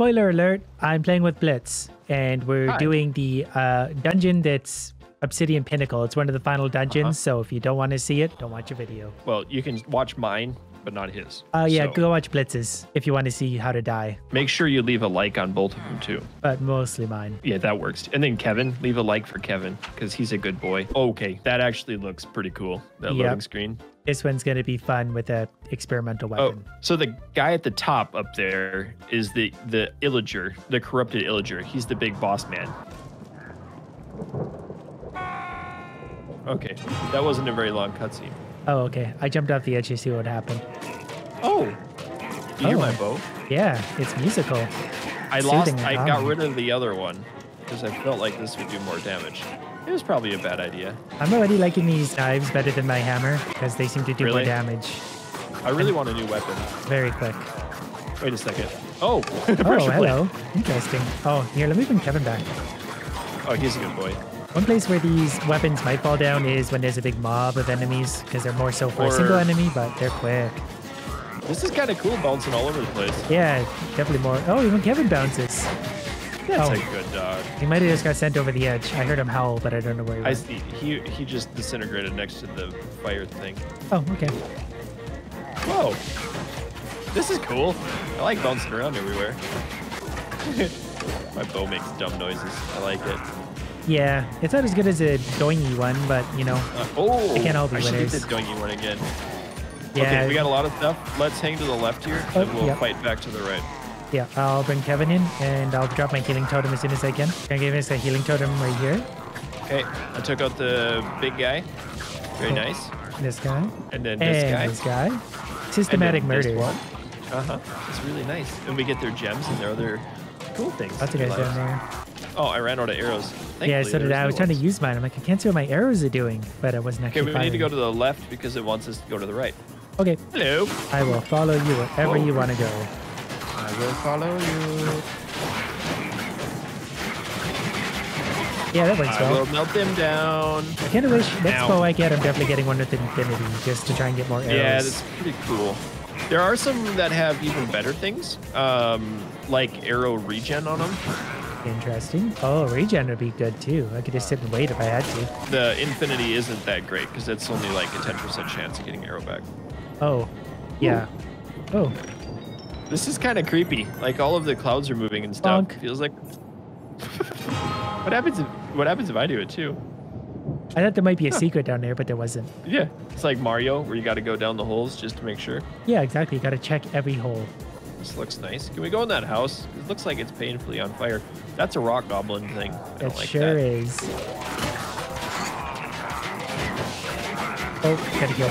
spoiler alert, I'm playing with Blitz and we're Hi. doing the uh, dungeon that's Obsidian Pinnacle. It's one of the final dungeons. Uh-huh. So if you don't want to see it, don't watch a video. Well, you can watch mine, but not his. Oh, yeah, So go watch Blitz's if you want to see how to die, Make sure you leave a like on both of them too. but mostly mine. Yeah, that works. And then Kevin, leave a like for Kevin because he's a good boy. Okay, that actually looks pretty cool. That Yep. loading screen. This one's going to be fun with a experimental weapon. Oh, weapon. so the guy at the top up there is the the Illager, the corrupted Illager. He's the big boss man. Okay, that wasn't a very long cutscene. Oh, okay. I jumped off the edge to see what happened. Oh, you hear oh. my Oh. bow? Yeah, it's musical. I Soothing lost. I got rid of the other one because I felt like this would do more damage. It was probably a bad idea. I'm already liking these knives better than my hammer because they seem to do more Really? damage I really want a new weapon. very quick. Wait a second. Oh, Oh, pressure plate. hello. Interesting. Oh, here, let me bring Kevin back. Oh, he's a good boy. One place where these weapons might fall down is when there's a big mob of enemies because they're more so for a single enemy, but they're quick. This is kind of cool, bouncing all over the place. Yeah, definitely more. Oh, even Kevin bounces. That's Oh. a good dog. He might have just got sent over the edge. I heard him howl, but I don't know where he I was. see. He he just disintegrated next to the fire thing. Oh, okay. Whoa. This is cool. I like bouncing around everywhere. My bow makes dumb noises. I like it. Yeah, it's not as good as a doingy one, but you know, Uh, oh, They can't all be I should get winners. the doingy one again. yeah. Okay, we got a lot of stuff. Let's hang to the left here, Oh, and we'll yep. fight back to the right. Yeah, I'll bring Kevin in and I'll drop my healing totem as soon as I can. Can I give us a healing totem right here? Okay, I took out the big guy. Very Oh. nice. This guy. And then this and guy. this guy. Systematic murder. Uh-huh. It's really nice. And we get their gems and their other cool things. Lots of in guys life. down there. Oh, I ran out of arrows. yeah, so did I. I was new trying to use mine. I'm like, I can't see what my arrows are doing, but I wasn't actually. Okay, actually we need to go to the left because it wants us to go to the right. Okay, Hello. I will follow you wherever Whoa. you want to go. I will follow you. Yeah, that works I well. will melt them down. I kind of wish next Ow. bow I get, I'm definitely getting one with infinity just to try and get more arrows. Yeah, that's pretty cool. There are some that have even better things, um, like arrow regen on them. Interesting. Oh, regen would be good too. I could just sit and wait if I had to. The infinity isn't that great because it's only like a 10% chance of getting arrow back. Oh, yeah. Oh, This is kind of creepy. Like all of the clouds are moving and stuff. Bonk. Feels like. what happens? If, what happens if I do it too? I thought there might be a secret down there, but there wasn't. Yeah, it's like Mario where you got to go down the holes just to make sure. Yeah, exactly. You got to check every hole. This looks nice. Can we go in that house? It looks like it's painfully on fire. That's a rock goblin thing. I don't It like sure that. is. Oh, gotta go.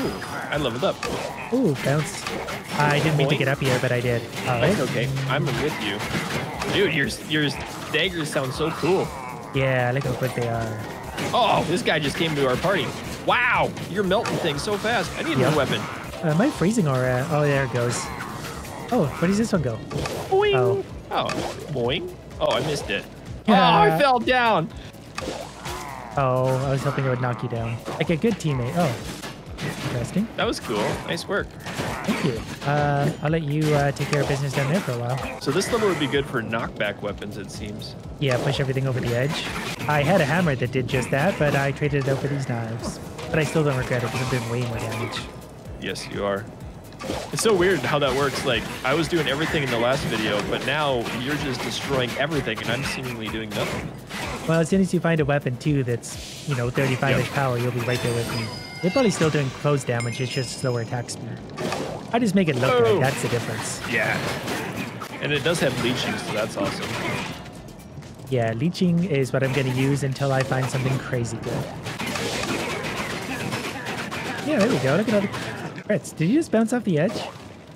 Ooh, I leveled up. Ooh, bounce. I didn't mean to get up here, but I did. All That's right. okay. I'm with you. Dude, your your daggers sound so cool. Yeah, look how quick they are. Oh, this guy just came to our party. Wow, you're melting things so fast. I need a Yep. new weapon. Uh, I freezing aura. Oh, there it goes. Oh, where does this one go? Boing. Oh. Oh, boing. Oh, I missed it. Oh, I fell down. Oh, I was hoping it would knock you down. Like a good teammate. Oh, interesting. That was cool. Nice work. Thank you. Uh, I'll let you uh, take care of business down there for a while. So this level would be good for knockback weapons, it seems. Yeah, push everything over the edge. I had a hammer that did just that, but I traded it out for these knives. But I still don't regret it because I'm doing way more damage. Yes, you are. It's so weird how that works. Like, I was doing everything in the last video, but now you're just destroying everything, and I'm seemingly doing nothing. Well, as soon as you find a weapon too that's, you know, 35-ish Yep. power, you'll be right there with me. They're probably still doing close damage, it's just slower attack speed. I just make it look Oh. good, that's the difference. Yeah. And it does have leeching, so that's awesome. Yeah, leeching is what I'm going to use until I find something crazy good. Yeah, there we go. Look at all the crits. Did you just bounce off the edge?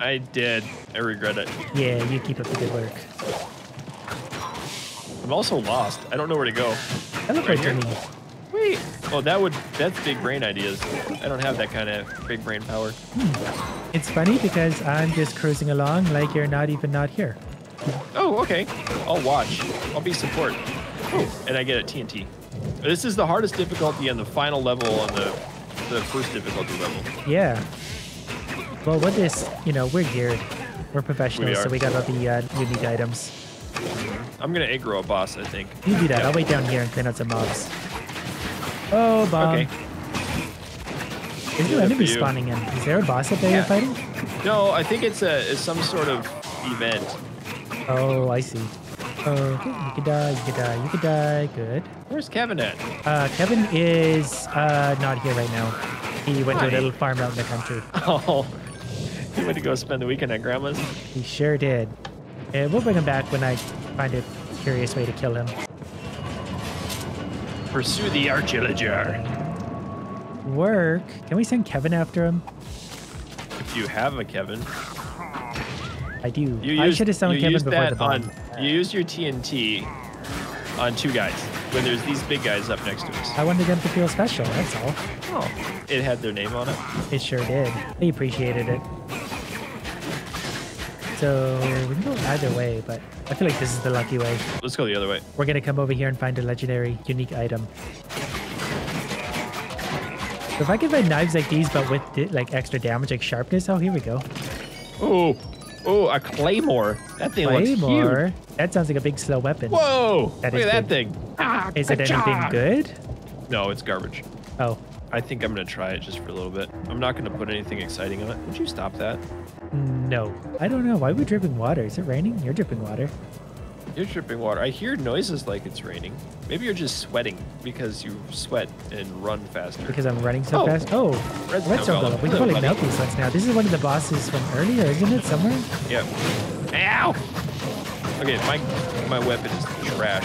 I did. I regret it. Yeah, you keep up the good work. I'm also lost. I don't know where to go. That look Right right here. me. Wait. Oh, that would. That's big brain ideas. I don't have that kind of big brain power. Hmm. It's funny because I'm just cruising along like you're not even not here. Oh, okay. I'll watch. I'll be support. Oh, and I get a TNT. This is the hardest difficulty and the final level on the the first difficulty level. Yeah. Well, what this, you know, we're geared. We're professionals, We so we got all the uh, unique items. I'm gonna aggro a boss, I think. You do that. Yeah. I'll wait down here and clean out some mobs. Oh, bomb. Okay. Good for enemies spawning in. Is there a boss up there you're fighting? No, I think it's a it's some sort of event. Oh, I see. Okay, you could die, you could die, you could die. Good. Where's Kevin at? Uh, Kevin is uh, not here right now. He went to a little farm out in the country. Oh, he went to go spend the weekend at Grandma's. He sure did. And we'll bring him back when I find a curious way to kill him. Pursue the Archillager. Work. Can we send Kevin after him? If you have a Kevin, I do. you I should have summoned Kevin before that the bomb. on. You used your TNT on two guys when there's these big guys up next to us. I wanted them to feel special, that's all. Oh, it had their name on it. It sure did. They appreciated it. So we can go either way, but I feel like this is the lucky way. Let's go the other way. We're gonna come over here and find a legendary, unique item. So if I can find knives like these, but with like extra damage, like sharpness, oh, here we go. Oh, oh, a claymore. That thing looks huge. That sounds like a big slow weapon. Whoa! That Look at that big. thing. Ah, Is it anything good? No, it's garbage. Oh, I think I'm gonna try it just for a little bit. I'm not gonna put anything exciting on it. Would you stop that? no. I don't know. Why are we dripping water? Is it raining? You're dripping water. You're dripping water. I hear noises like it's raining. Maybe you're just sweating because you sweat and run faster. Because I'm running so Oh, fast. Oh, redstone redstone golem. We can probably melt these ones now. This is one of the bosses from earlier, isn't it? Somewhere? Yep. Ow! Okay, my my weapon is trash.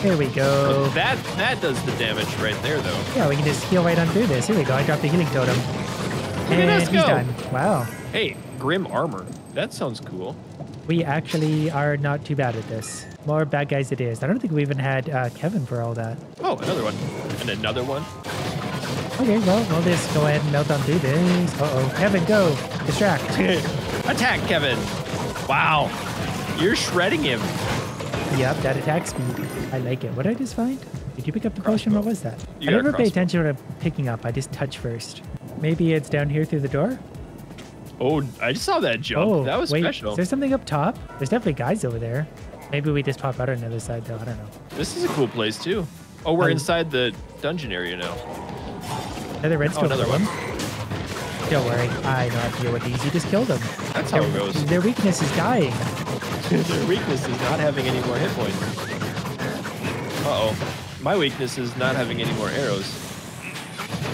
Here we go. Oh, that that does the damage right there, though. Yeah, we can just heal right on through this. Here we go. I dropped the healing totem. at and us he's go. done. Wow. Hey, grim armor. That sounds cool. We actually are not too bad at this. More bad guys it is. I don't think we even had uh, Kevin for all that. Oh, another one. And another one. Okay, well, we'll just go ahead and melt on through this. Uh-oh. Kevin, go. Distract. Attack, Kevin. Wow. You're shredding him. yep, that attack speed. I like it. What did I just find? Did you pick up the potion? What was that? You I never pay crossbow. attention I'm picking up. I just touch first. Maybe it's down here through the door? Oh, I just saw that jump. oh, that was wait. special. Is there something up top? There's definitely guys over there. Maybe we just pop out on the other side, though. I don't know. This is a cool place too. Oh, we're Oh. inside the dungeon area now. Another red Oh, another golem. one. Don't worry. I know how to deal with these. You just killed them. That's how it goes. Their weakness is dying. Their weakness is not having any more hit points. Uh oh. My weakness is not having any more arrows.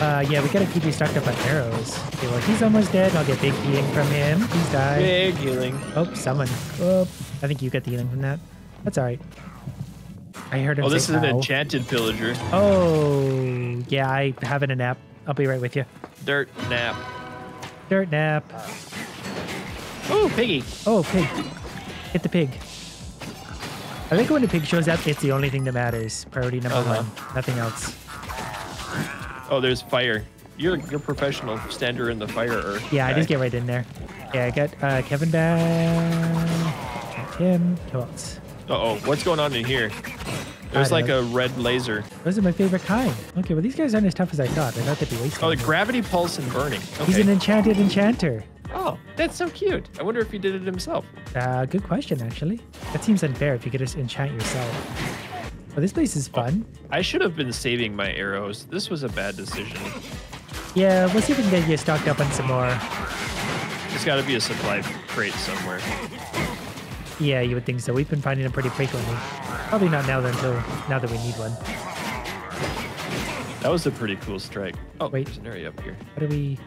Uh, yeah, we gotta keep you stocked up on arrows. Okay, well, he's almost dead. I'll get big healing from him. He's died. Big healing. Oh, someone. Oh, I think you got the healing from that. That's all right. I heard him Oh, this is an enchanted pillager. Oh, yeah, I having a nap. I'll be right with you. Dirt nap. Dirt nap. Oh, piggy. Oh, pig. Hit the pig. I think when the pig shows up, it's the only thing that matters. Priority number Uh-huh. one. Nothing else. Oh, there's fire. You're you're professional stander in the fire. Earth. Yeah, I just get right in there. Yeah, I got uh, Kevin back. Got him. Who else? Uh oh, what's going on in here? There's like know. a red laser. Those are my favorite kind. Okay, well, these guys aren't as tough as I thought. I thought they'd be wasted. Oh, the gravity pulse and burning. Okay. He's an enchanted enchanter. oh, that's so cute. I wonder if he did it himself. Uh, good question, actually. That seems unfair if you could just enchant yourself. Well, this place is oh, fun. I should have been saving my arrows. This was a bad decision. Yeah, we'll see if we can get you stocked up on some more. There's got to be a supply crate somewhere. Yeah, you would think so. We've been finding them pretty frequently. Probably not now, though, until now that we need one. That was a pretty cool strike. Oh, Wait. there's an area up here. How do we?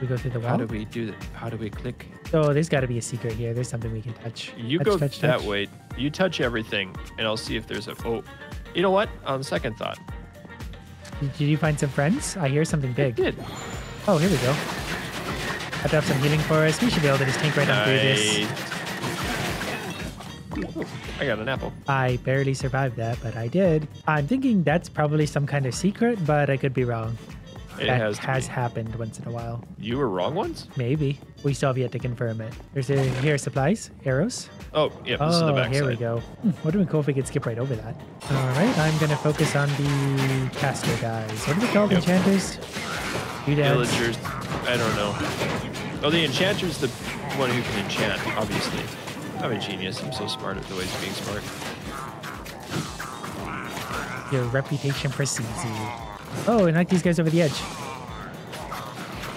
We go through the How do we do that? How do we click? Oh, there's got to be a secret here. There's something we can touch. You touch, go touch, that touch. way. You touch everything, and I'll see if there's a. Oh, you know what? On second thought, Did you find some friends? I hear something I big. did. Oh, here we go. I dropped some healing for us. We should be able to just tank right on through this. Ooh, I got an apple. I barely survived that, but I did. I'm thinking that's probably some kind of secret, but I could be wrong. It that has. has happened once in a while. You were wrong once. Maybe. We still have yet to confirm it. There's a here are supplies, arrows. Oh, yeah. This is the oh, back here we go. Hmm, would have been cool if we could skip right over that. All right, I'm gonna focus on the caster guys. What are they called? Yep. Enchanters? Doodads? Villagers. I don't know. Oh, the enchanters. The one who can enchant, obviously. I'm a genius. I'm so smart at the ways of being smart. Your reputation precedes you. Oh, and knock these guys over the edge.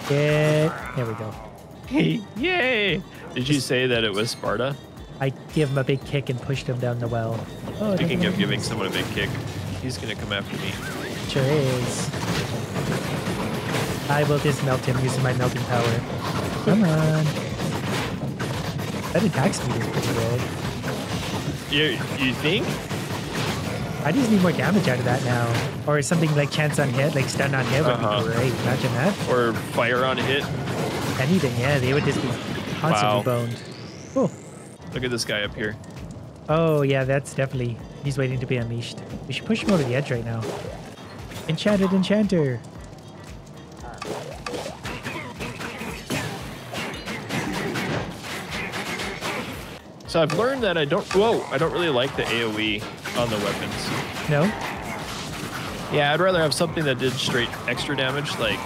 Get. There we go. Hey, yay! Did you say that it was Sparta? I give him a big kick and pushed him down the well. Oh, Speaking of giving someone a big kick, he's gonna come after me. Sure is. I will just melt him using my melting power. Come on. That attack speed is pretty good. You you think? I just need more damage out of that now. Or something like chance on hit, like stun on hit would Uh-huh. be great. Imagine that. Or fire on hit? Anything, yeah, they would just be constantly Wow. boned. Cool. Look at this guy up here. Oh, yeah, that's definitely. He's waiting to be unleashed. We should push him over the edge right now. Enchanted Enchanter. So I've learned that I don't. Whoa! I don't really like the AOE on the weapons. No? Yeah, I'd rather have something that did straight extra damage, like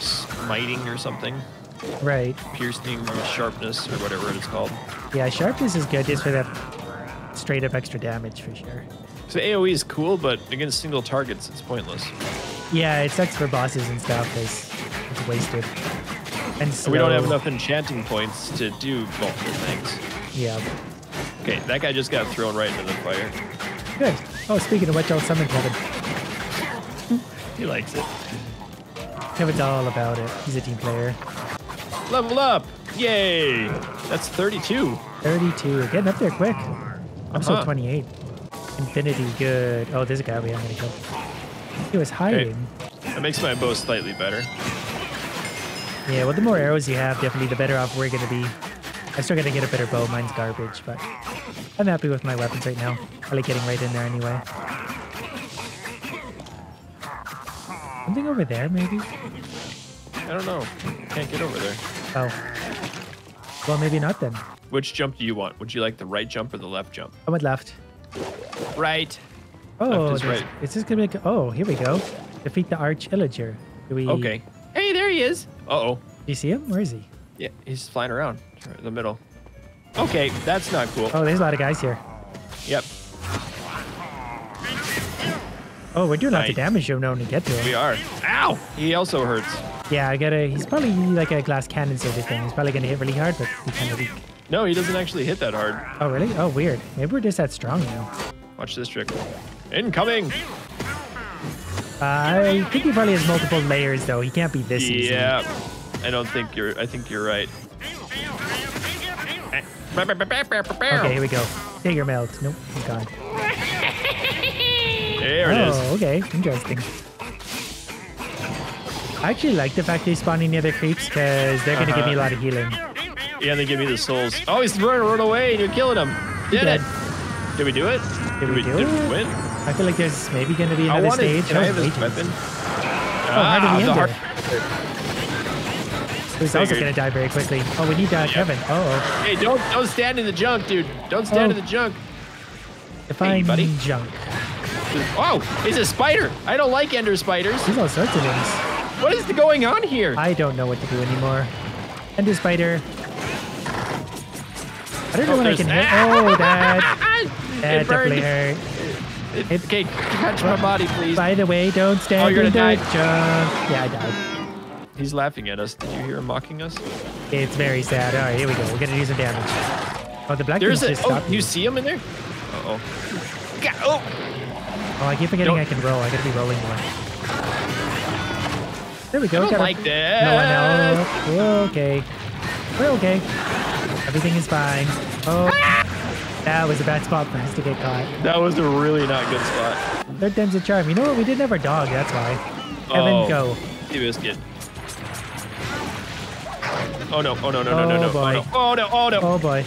smiting or something, Right. piercing, or sharpness, or whatever it's called. Yeah, sharpness is good just for that straight up extra damage for sure. So AOE is cool, but against single targets, it's pointless. Yeah, it sucks for bosses and stuff because it's wasted. And So we don't have enough enchanting points to do multiple things. Yeah. Okay, that guy just got thrown right into the fire. Good. Oh, speaking of which, I'll summon Kevin. He likes it. Kevin's all about it. He's a team player. Level up! Yay! That's 32. 32. Getting up there quick. I'm still Uh-huh. 28. Infinity, good. Oh, there's a guy over here I'm gonna kill. He was hiding. That makes my bow slightly better. Yeah, well, the more arrows you have, definitely the better off we're gonna be. I still gotta get a better bow. Mine's garbage, but I'm happy with my weapons right now. I like getting right in there anyway. Something over there, maybe? I don't know. Can't get over there. Oh. Well, maybe not then. Which jump do you want? Would you like the right jump or the left jump? I went left. Right. Oh, is there's- right. Is this gonna be? Oh, here we go. Defeat the Arch Illager. Do we? Okay. Hey, there he is. Uh oh. Do you see him? Where is he? Yeah, he's flying around right in the middle. Okay, that's not cool. Oh, there's a lot of guys here. Yep, Oh, we're doing lots Nice. of damage to him known to get to him. we are. Ow! He also hurts. Yeah, I gotta. He's probably like a glass cannon sort of thing. He's probably gonna hit really hard, but he's kind of weak. No, he doesn't actually hit that hard. Oh, really? Oh, weird. Maybe we're just that strong now. Watch this trick. Incoming! Uh, I think he probably has multiple layers, though. He can't be this easy. Yeah. I don't think you're. I think you're right. Okay, here we go. Tiger melt. Nope, he's gone. There it is. oh, okay. Interesting. I actually like the fact he's spawning near the creeps because they're going to give me a lot of healing. Yeah, they give me the souls. Oh, he's running, run away, and you're killing him. Did dead. it? Did we do it? Did we do did it? we win? I feel like there's maybe going to be another I wanted. stage. Can I Oh, have his weapon? Oh, how did ah, we the He's also going to die very quickly. Oh, we need uh, Kevin. Oh, Hey, don't don't stand in the junk, dude. Don't stand Oh. in the junk. define buddy. junk. Oh, it's a spider. I don't like ender spiders. There's all sorts of things. What is going on here? I don't know what to do anymore. Ender spider. I don't know Oh, when I can hit. Oh, that, that it definitely hurt. It- okay, catch my body, please. By the way, don't stand Oh, in the gonna junk. Yeah, I died. He's laughing at us. Did you hear him mocking us? It's very sad. All right, here we go. We're gonna do some damage. Oh, the black There's a. just Oh, stopped you me. see him in there? Uh oh. Oh. Oh, I keep forgetting Don't- I can roll. I gotta be rolling more. There we I go. don't got like that. No, I know. We're okay. We're okay. Everything is fine. Oh, that was a bad spot for us to get caught. That was a really not good spot. Third time's a charm. You know what? We didn't have our dog. That's why. Kevin, Oh. go. He was biscuit. Oh no! Oh no! No! No! No! Oh, No! boy. Oh no! Oh no! Oh boy.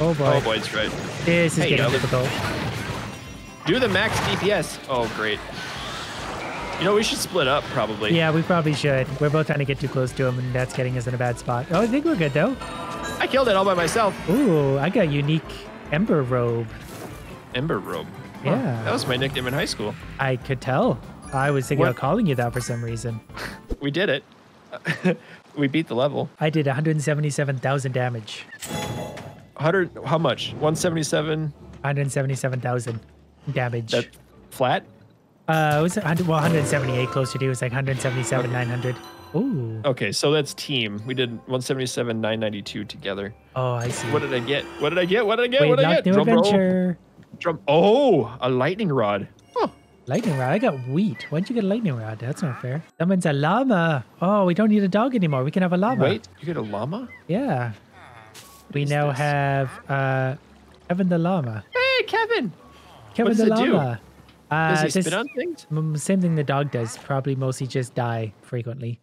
Oh boy. Oh boy! It's right. This is Hey, getting difficult. Do the max DPS. Oh great. You know we should split up probably. Yeah, we probably should. We're both trying to get too close to him, and that's getting us in a bad spot. Oh, I think we're good though. I killed it all by myself. Ooh, I got unique Ember robe. Ember robe. Yeah. That was my nickname in high school. I could tell. I was thinking What- of calling you that for some reason. We did it. we beat the level. I did 177,000 damage. 100. How much? 177. 177,000 damage. That flat. Uh, it was 100, well, 178 closer to. It was like 177, 900. Ooh. Okay, so that's team. We did 177, 992 together. Oh, I see. What did I get? What did I get? What did I get? Wait, what did I get? Drum roll. adventure. Drum. Oh, a lightning rod. Lightning rod. I got wheat. Why'd you get a lightning rod? That's not fair. That means a llama. Oh, we don't need a dog anymore. We can have a llama. wait. You get a llama? Yeah. We now this? have uh, Kevin the llama. Hey, Kevin. Kevin the it do? llama. Uh, Does he spit on things? same thing the dog does. Probably mostly just die frequently.